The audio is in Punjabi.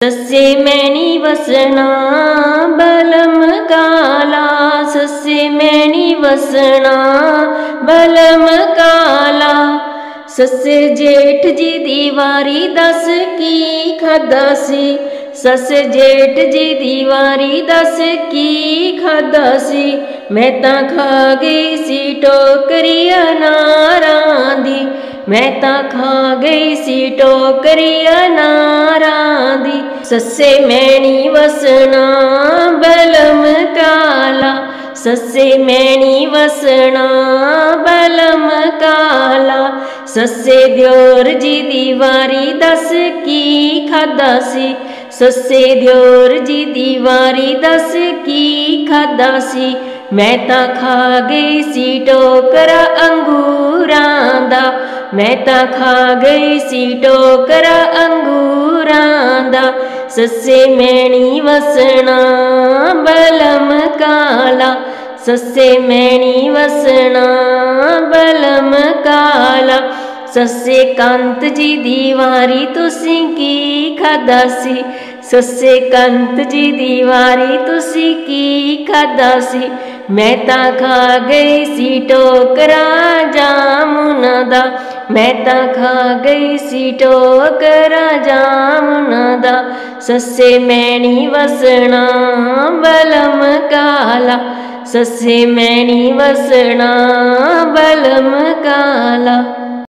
ਸੱਸੇ ਮੈਣੀ ਵਸਣਾ ਬਲਮ ਕਾਲਾ ਸੱਸੇ ਮੈਣੀ ਵਸਣਾ ਬਲਮ ਕਾਲਾ ਸੱਸੇ ਜੇਠ ਜੀ ਦੀ ਵਾਰੀ ਦੱਸ ਕੀ ਖਾਦਾ ਸੀ ਸੱਸ ਜੇਠ ਜੀ ਦੀ ਵਾਰੀ ਦੱਸ ਕੀ ਖਾਦਾ ਸੀ ਮੈਂ ਤਾਂ ਖਾ ਮੈਂ ਤਾਂ ਖਾ ਗਈ ਸੀ ਟੋਕਰੀ ਅਨਾਰਾਂ ਦੀ। ਸੱਸੇ ਮੈਣੀ ਵਸਣਾ, ਬਲਮ ਕਾਲਾ। ਸੱਸੇ ਮੈਣੀ ਵਸਣਾ, ਬਲਮ ਕਾਲਾ। ਸੱਸੇ ਦਿਓਰ ਜੀ ਦੀ ਵਾਰੀ ਦੱਸ ਕੀ ਖਾਦਾ ਸੀ? ਸੱਸੇ ਦਿਓਰ ਜੀ ਦੀ ਵਾਰੀ ਦੱਸ ਕੀ ਖਾਦਾ ਸੀ? ਮੈਂ ਤਾਂ ਖਾ ਗਈ ਸੀ ਟੋਕਰਾ ਅੰਗੂਰਾਂ ਦਾ। ਮੈਂ ਤਾਂ ਖਾ ਗਈ ਸੀ ਟੋਕਰਾ ਅੰਗੂਰਾਂ ਦਾ, ਸੱਸੇ ਮੈਣੀ ਵਸਣਾ ਬਲਮ ਕਾਲਾ, ਸੱਸੇ ਮੈਣੀ ਵਸਣਾ ਬਲਮ ਕਾਲਾ, ਸੱਸੇ ਕੰਤ ਜੀ ਦੀ ਵਾਰੀ ਤੁਸੀਂ ਕੀ ਖਾਦਾ ਸੀ? ਸੱਸੇ ਕੰਤ ਜੀ ਦੀ ਵਾਰੀ ਤੁਸੀਂ ਕੀ ਖਾਦਾ ਸੀ? ਮੈਂ ਤਾਂ ਖਾ ਗਈ ਸੀ ਟੋਕਰਾ ਜਾਮੁਨ ਦਾ ਮੈਂ ਤਾਂ ਖਾ ਗਈ ਸੀ ਟੋਕਰਾ ਜਾਮੁਨ ਦਾ। ਸੱਸੇ ਮੈਣੀ ਵਸਣਾ, ਬਲਮ ਕਾਲਾ। ਸੱਸੇ ਮੈਣੀ ਵਸਣਾ, ਬਲਮ ਕਾਲਾ।